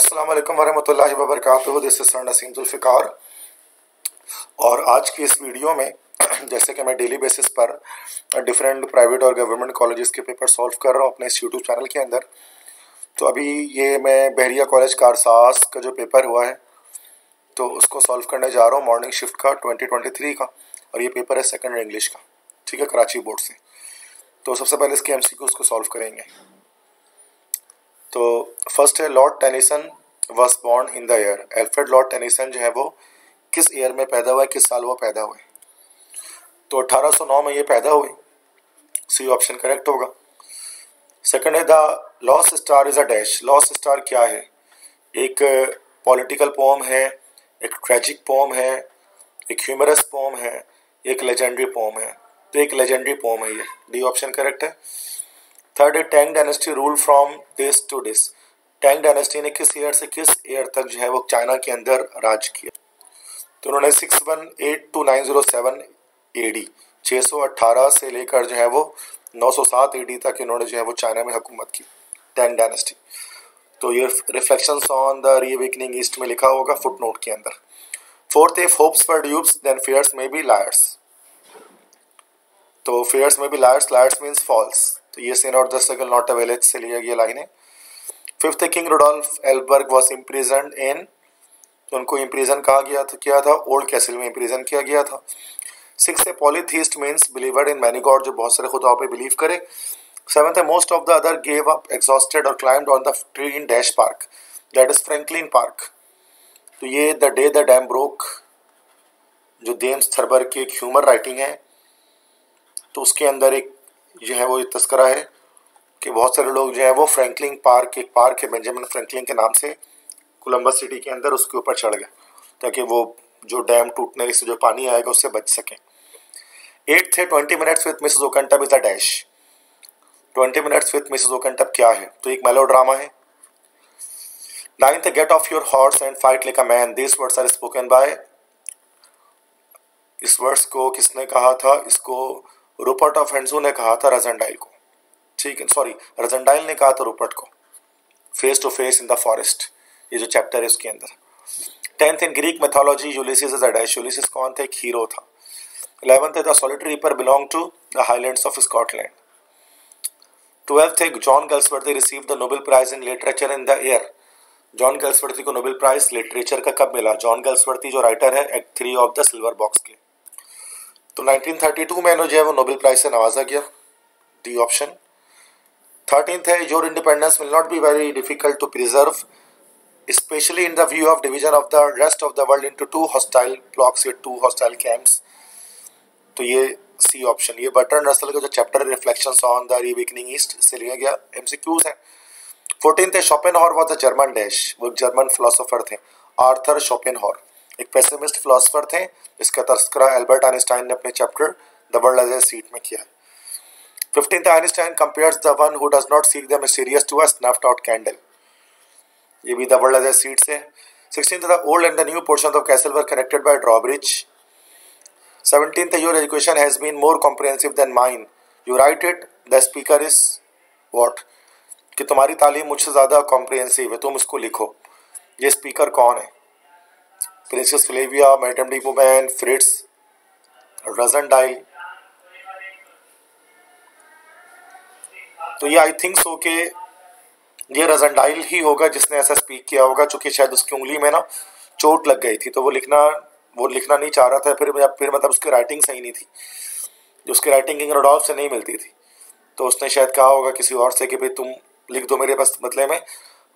अस्सलाम वालेकुम वरहमतुल्लाहि वबरकातुहू दिस सर नसीम जुल्फ़िकार और आज की इस वीडियो में, जैसे कि मैं डेली बेसिस पर डिफरेंट प्राइवेट और गवर्नमेंट कॉलेजेस के पेपर सॉल्व कर रहा हूँ अपने इस यूट्यूब चैनल के अंदर। तो अभी ये मैं बहरिया कॉलेज कारसास का जो पेपर हुआ है तो उसको सॉल्व करने जा रहा हूँ मॉर्निंग शिफ्ट का 2023 का। और ये पेपर है सेकेंड इंग्लिश का। ठीक है कराची बोर्ड से। तो सबसे पहले इसके एम उसको सॉल्व करेंगे। तो फ़र्स्ट है Lord Tennyson was born in the year Alfred Lord Tennyson जो है वो किस ईयर में पैदा हुआ, किस साल वो पैदा हुए? तो 1809 में ये पैदा हुए सी ऑप्शन करेक्ट होगा। सेकंड है the lost star is a dash lost star क्या है? एक पॉलिटिकल पोम है, एक ट्रेजिक पोम है, एक ह्यूमरस पोम है, एक लेजेंडरी पोम है। तो एक लेजेंडरी पोम है ये। डी ऑप्शन करेक्ट है। थर्ड है Tang dynasty rule from this to this Tang dynasty ने किस ईयर से किस ईयर तक जो है वो चाइना के अंदर राज किया? तो उन्होंने six one eight to nine zero seven A D छः सौ अट्ठारह से लेकर जो है वो नौ सौ सात ए डी तक इन्होंने जो है वो चाइना में हुकूमत की टैंग डायनेस्टी तो ये reflection on the reawakening East में लिखा होगा फुट नोट के अंदर। Fourth if hopes for doubts then fears may be liars तो fears may be liars liars means false तो ये सेन और the struggle nought availeth से लिया गया लाइन। है fifth king Rudolf Elberg was imprison in उनको इम्प्रिजन कहा गया था, किया था? ओल्ड कैसल में इम्प्रिजन किया गया था। सिक्स है polytheist means believed in many god जो बहुत सारे खुदाओं पे बिलीव करे। सेवंथ है most of the other gave up exhausted और climbed on the tree in dash park that is Franklin park तो ये the day the dam broke जो जेम्स थर्बर की एक ह्यूमर राइटिंग है तो उसके अंदर एक जो है वो तस्करा है कि बहुत सारे लोग जो है वो फ्रैंकलिन पार्क, एक पार्क है बेंजामिन फ्रैंकलिन के नाम से, कोलंबस सिटी के अंदर उसके ऊपर चढ़ गए, ताकि वो जो डैम टूटने से जो पानी आएगा उससे बच सकें। Eight the twenty minutes with Mrs Oakentubb is the dash. Twenty minutes with Mrs Oakentubb क्या है? तो एक मेलो ड्रामा है। Ninth, get off your horse and fight like a man. This words are spoken by इस words को किसने कहा था? इसको रूपर्ट ऑफ़ हेंडजू ने कहा था रजनडाइल को। ठीक है सॉरी रजनडाइल ने कहा था रूपर्ट को। Face to face in the forest ये जो चैप्टर है उसके अंदर। Tenth in Greek mythology Ulysses is Ulysses कौन थे? एक हीरो था। Eleventh the solitary reaper belong to the highlands of Scotland twelfth है John Galsworthy receive the Nobel prize in literature in the year John Galsworthy को Nobel prize literature का कब मिला? John गल्सवर्दी जो राइटर है act three of the silver box के। तो 1932 में जो है वो नोबेल प्राइज से नवाजा गया डी ऑप्शन थर्टीन है your independence will not be very difficult to preserve specially in the view of division of the rest of the world into two hostile blocks या टू हॉस्टाइल कैंप्स तो ये C option ये Bertrand Russell का जो chapter reflection on the reawakening east से लिया गया MCQs है. फोर्टीन थे Schopenhauer was the German dash वो जर्मन फिलोसोफर थे आर्थर शॉपिन हॉर एक पेसिमिस्ट फिलोसफर थे इसका तस्करा एल्बर्ट आइंस्टाइन ने अपने chapter the world as a seat में किया। Fifteen Einstein compares the one who does not seek the mysterious to a snuffed out candle ये भी the world as a seat से sixteen the old and the new portion of castle were connected by drawbridge seventeen your education has been more comprehensive than mine you write it the speaker is what कि तुम्हारी तालीम मुझसे ज़्यादा comprehensive है, तुम इसको लिखो। ये स्पीकर कौन है? Princess Flavia madame de Mauban Fritz Rassendyll तो ये आई थिंक सो के ये रजन डाइल ही होगा जिसने ऐसा स्पीक किया होगा चूँकि शायद उसकी उंगली में ना चोट लग गई थी तो वो लिखना वो लिखना नहीं चाह रहा था, फिर फिर मतलब उसकी राइटिंग सही नहीं थी। जो उसकी राइटिंग किंग रोडॉल्फ से नहीं मिलती थी। तो उसने शायद कहा होगा किसी और से कि भाई तुम लिख दो मेरे बस बदले में,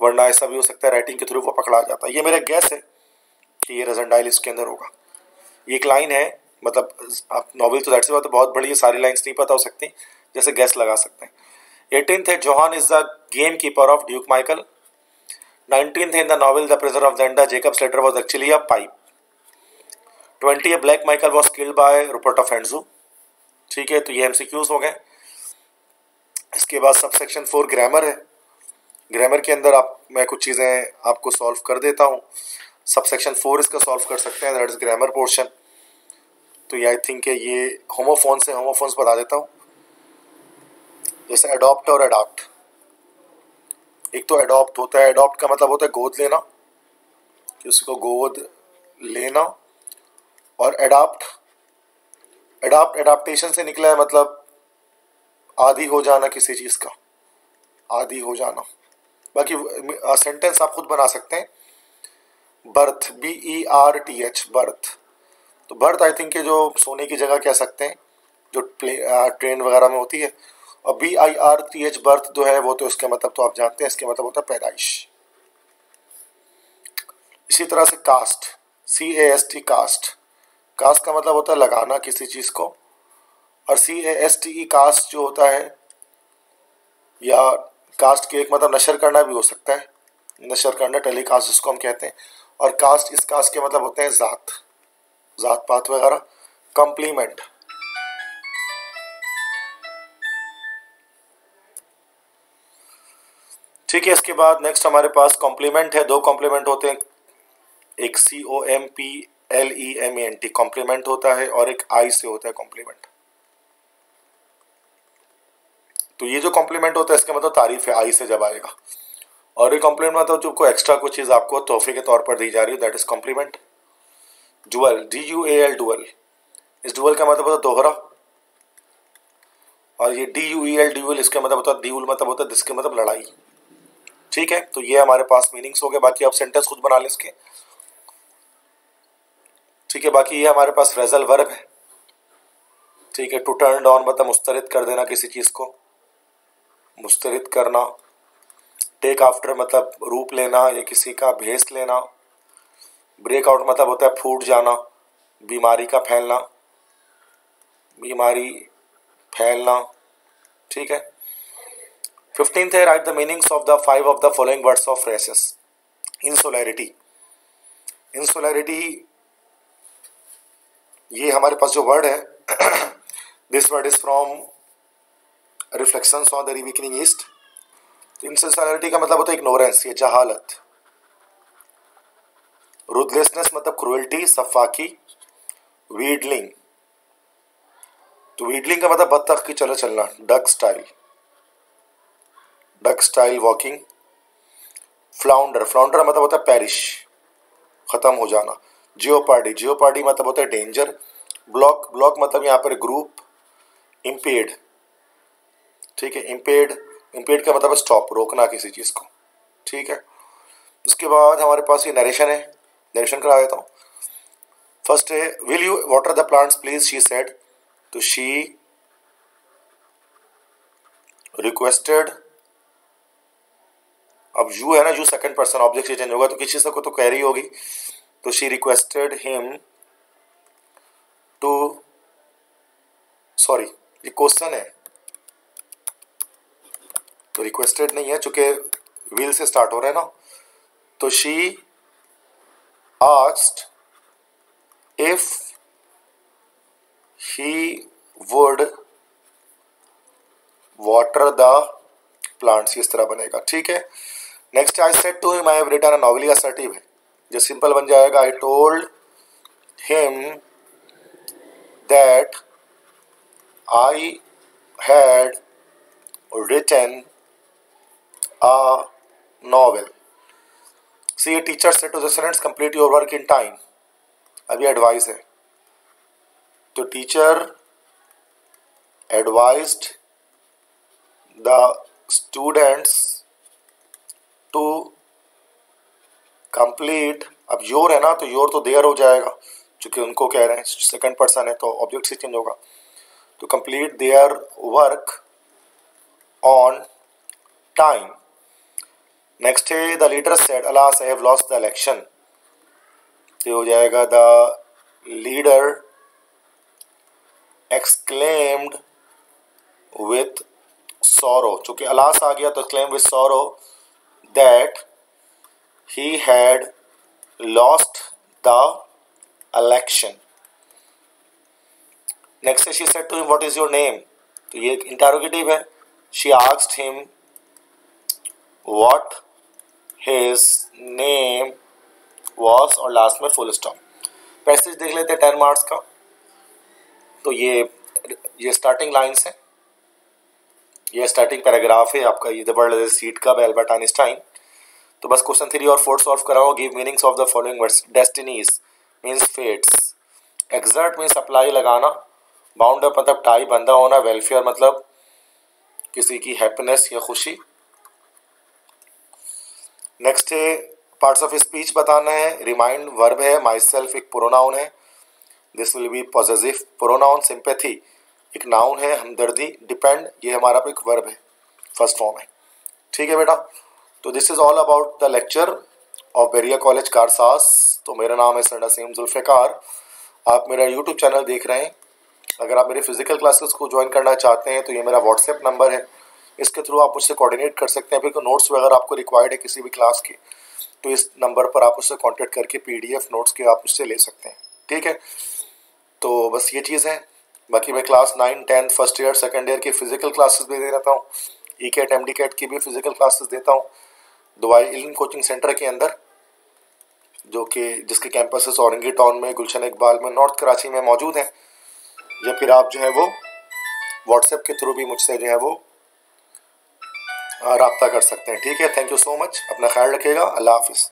वरना ऐसा भी हो सकता है राइटिंग के थ्रू वो पकड़ा जाता है। ये मेरा गैस है। कि ये रजन इसके अंदर होगा। ये एक लाइन है मतलब आप नॉवल तो दैट बात तो बहुत बड़ी है, सारी लाइन्स नहीं पता हो सकती, जैसे गैस लगा सकते हैं। एटीन है Johann is the game keeper of duke Michael nineteen है in the novel the prisoner of Zenda Jacob ladder was actually a pipe twenty है Black Michael was killed by Rupert of Hentzau ठीक है तो ये MCQs हो गए। इसके बाद सब सेक्शन फोर ग्रामर है। ग्रामर के अंदर आप, मैं कुछ चीज़ें आपको सॉल्व कर देता हूँ। सब सेक्शन फोर इसका सॉल्व कर सकते हैं दैट इज़ ग्रामर पोर्शन तो ये आई थिंक ये होमोफोन से होमोफोन्स बता देता हूँ। जैसे अडॉप्ट और अडॉप्ट एक तो अडॉप्ट होता है अडॉप्ट का मतलब होता है गोद लेना, को गोद लेना, और अडाप्ट अडाप्ट अडाप्टेशन से निकला है मतलब आदि हो जाना किसी चीज़ का आदि हो जाना। बाकी सेंटेंस आप खुद बना सकते हैं। Birth B E R T H birth. तो बर्थ आई थिंक जो सोने की जगह कह सकते हैं, जो ट्रेन वगैरह में होती है, और B I R T H birth जो है, वो तो इसके मतलब तो आप जानते हैं, इसके मतलब होता है पैदाइश। इसी तरह से cast C A S T cast cast का मतलब होता है लगाना किसी चीज़ को, और C A S T E caste जो होता है, या कास्ट के एक मतलब नशर करना भी हो सकता है। नशर करना, टेलीकास्ट जिसको हम कहते हैं। और कास्ट इस कास्ट के मतलब होते हैं ज़ात। ज़ात पात वगैरह। कम्प्लीमेंट ठीक है, इसके बाद नेक्स्ट हमारे पास कॉम्प्लीमेंट है। दो कॉम्प्लीमेंट होते हैं। एक C O M P L E M N T complement होता है और एक आई से होता है कॉम्प्लीमेंट तो ये जो कॉम्प्लीमेंट होता है, इसका मतलब तारीफ़ है आई से जब आएगा। और ये कॉम्प्लीमेंट मतलब जो कोई एक्स्ट्रा कुछ चीज़ आपको तोहफे के तौर पर दी जा रही है that is compliment dual D U A L dual इस डुअल का मतलब होता दोहरा। और ये D U E L duel इसका मतलब होता है ड्यूल मतलब होता है जिसके मतलब लड़ाई। ठीक है? तो ये हमारे पास मीनिंग्स हो गए। बाकी आप सेंटेंस खुद बना लें इसके। ठीक है? बाकी ये हमारे पास फ्रेजल वर्ब है। ठीक है? टू टर्न डाउन मतलब मुस्तरद कर देना किसी चीज़ को। मुस्तरद करना। टेक आफ्टर मतलब रूप लेना या किसी का भेस लेना। ब्रेकआउट मतलब होता है फूट जाना, बीमारी का फैलना, बीमारी फैलना, ठीक है? फिफ्टींथ है write the meanings of the five of the following words of phrases insularity insularity ये हमारे पास जो वर्ड है this word is from reflection on the reawakening east insularity का मतलब होता है इग्नोरेंस ये जहालत। रुदलेसनेस मतलब क्रुएल्टी सफाकी वीडलिंग तो वीडलिंग का मतलब बत्तख की चलो चलना duck style duck style walking flounder flounder मतलब होता है पैरिश ख़त्म हो जाना। जियो पार्टी जियो पार्टी मतलब होता है डेंजर ब्लॉक ब्लॉक मतलब यहाँ पर ग्रुप इम्पेड ठीक है इम्पेड इम्पेड का मतलब स्टॉप रोकना किसी चीज़ को। ठीक है? उसके बाद हमारे पास ये नरेशन है। नरेशन करा देता हूँ। फ़र्स्ट है will you water the plants please she said तो शी रिक्वेस्टेड अब यू है ना you second person object change होगा तो किसी से को तो कह रही होगी। तो she requested him to sorry ये क्वेश्चन है। तो रिक्वेस्टेड नहीं है, चूँकि व्हील से स्टार्ट हो रहा है ना। तो she asked if he would water the plants इस तरह बनेगा। ठीक है? Next I said to him I have written a novel assertive है, जो सिंपल बन जाएगा। I told him that I had written a novel C a teacher said to the students complete your work in time अभी advice है। तो teacher advised the students to complete अब your है ना तो योर तो देयर हो जाएगा। क्योंकि उनको कह रहे हैं सेकंड पर्सन है तो ऑब्जेक्ट से चेंज होगा। To complete their work on time. Next day, the leader said, Alas, I have lost the election. तो हो जाएगा the leader exclaimed with sorrow चूँकि अलास आ गया तो exclaim with sorrow that he had lost the election next she said to him what is your name तो ये एक इंटरोगेटिव है। She asked him what his name was और last में फुल स्टॉप पैसेज देख लेते हैं टेन मार्क्स का। तो ये ये स्टार्टिंग लाइन्स है। ये स्टार्टिंग पैराग्राफ है आपका, ये वर्ल्ड सीट का एल्बर्ट आइंस्टाइन तो बस क्वेश्चन थ्री और फोर सॉल्व कराओ give meanings of the following words destinies means fates exert means apply लगाना। बाउंड मतलब टाई बंधा होना। वेलफेयर मतलब किसी की हैप्पीनेस या खुशी। नेक्स्ट है पार्ट्स ऑफ़ स्पीच बताना है रिमाइंड वर्ब है माई सेल्फ एक प्रोनाउन है this will be positive pronoun sympathy एक नाउन है, हमदर्दी डिपेंड ये हमारा एक वर्ब है फ़र्स्ट फॉर्म है। ठीक है बेटा? तो this is all about the lecture of Beria college कारसास तो मेरा नाम है सर नसीम जुल्फ़िकार आप मेरा यूट्यूब चैनल देख रहे हैं। अगर आप मेरे फ़िज़िकल क्लासेस को ज्वाइन करना चाहते हैं तो ये मेरा व्हाट्सएप नंबर है। इसके थ्रू आप मुझसे कोऑर्डिनेट कर सकते हैं। फिर नोट्स वगैरह आपको रिक्वायर्ड है किसी भी क्लास के तो इस नंबर पर आप उससे कॉन्टेक्ट करके पीडीएफ नोट्स के आप उससे ले सकते हैं। ठीक है? तो बस ये चीज़ है। बाकी मैं class nine tenth first year second year की फ़िज़िकल क्लासेस भी दे रहता हूँ। ई कैट एम डी कैट की भी फ़िज़िकल क्लासेस देता हूँ। दुबई इलिन कोचिंग सेंटर के अंदर, जो कि जिसके कैंपस औरंगी टाउन में, गुलशन इकबाल में नॉर्थ कराची में मौजूद हैं, या फिर आप जो है वो व्हाट्सएप के थ्रू भी मुझसे जो है वो रबता कर सकते हैं। ठीक है? थैंक यू सो मच अपना ख्याल रखिएगा। अल्लाह हाफिज़।